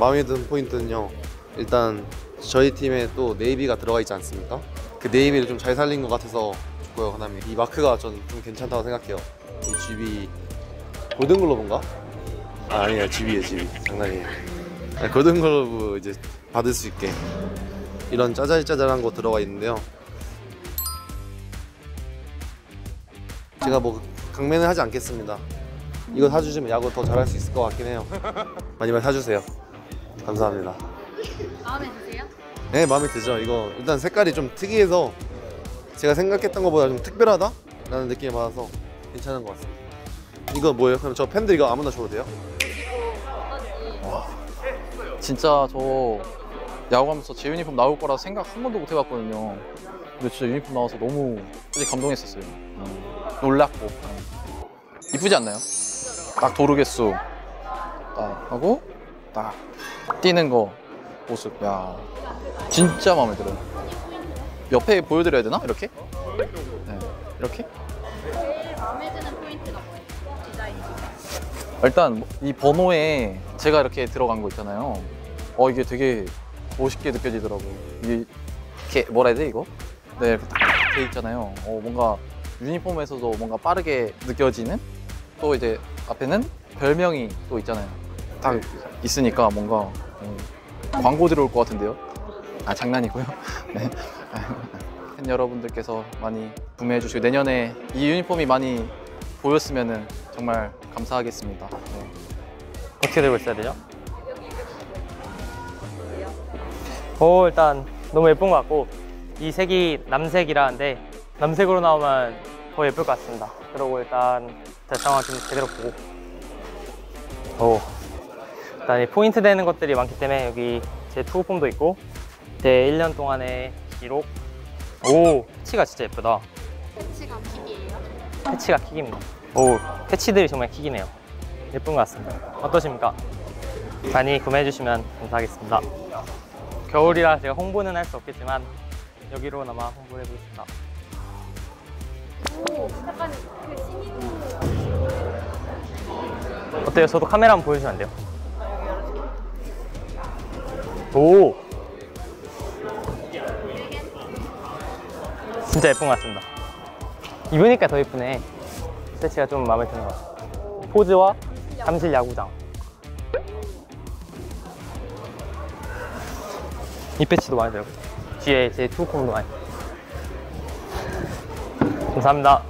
마음에 드는 포인트는요. 일단 저희 팀에 또 네이비가 들어가 있지 않습니까? 그 네이비를 좀 잘 살린 것 같아서 좋고요. 그다음에 이 마크가 전 좀 괜찮다고 생각해요. 이 GB 골든글로브인가? 아, 아니에요. GB예요, GB. 장난이에요. 아니, 골든글로브 이제 받을 수 있게 이런 짜잘짜잘한 거 들어가 있는데요. 제가 뭐 강매는 하지 않겠습니다. 이거 사주시면 야구 더 잘할 수 있을 것 같긴 해요. 많이 많이 사주세요. 감사합니다. 마음에 드세요? 네, 마음에 들죠. 이거 일단 색깔이 좀 특이해서 제가 생각했던 것보다 좀 특별하다라는 느낌이 받아서 괜찮은 것 같습니다. 이거 뭐예요? 그럼 저 팬들 이거 아무나 줘도 돼요? 진짜 저 야구하면서 제 유니폼 나올 거라 생각 한 번도 못 해봤거든요. 근데 진짜 유니폼 나와서 너무 솔직히 감동했었어요. 음, 놀랐고. 음. 이쁘지 않나요? 딱 도르게수 딱 하고 딱 뛰는 거 모습. 야 진짜 마음에 들어요. 옆에 보여드려야 되나? 이렇게? 네. 이렇게? 일단 이 번호에 제가 이렇게 들어간 거 있잖아요. 어 이게 되게 멋있게 느껴지더라고요. 이게 뭐라 해야 돼 이거? 네 이렇게 딱돼 있잖아요. 어 뭔가 유니폼에서도 뭔가 빠르게 느껴지는 또 이제 앞에는 별명이 또 있잖아요. 딱 있으니까 뭔가 음, 광고 들어올 것 같은데요. 아 장난이고요. 네. 팬 여러분들께서 많이 구매해 주시고 내년에 이 유니폼이 많이 보였으면 정말 감사하겠습니다. 네. 어떻게 들고 있어야 되죠? 오 일단 너무 예쁜 것 같고 이 색이 남색이라는데 남색으로 나오면 더 예쁠 것 같습니다 그리고 일단 대상화 좀 제대로 보고 오 일단 이 포인트 되는 것들이 많기 때문에 여기 제 투구폼도 있고 제 1년 동안의 기록 오 패치가 진짜 예쁘다 패치가 킥이에요? 패치가 킥입니다 오 패치들이 정말 킥이네요 예쁜 것 같습니다 어떠십니까? 많이 구매해 주시면 감사하겠습니다 겨울이라 제가 홍보는 할 수 없겠지만 여기로나마 홍보를 해보겠습니다 오, 약간 그 신인 어때요? 저도 카메라 한번 보여주시면 안 돼요? 오. 진짜 예쁜 것 같습니다. 입으니까 더 예쁘네. 패치가 좀 마음에 드는 것 같아요 포즈와 잠실 야구장. 이 패치도 마음에 들고 뒤에 제 투콤도 많이. 감사합니다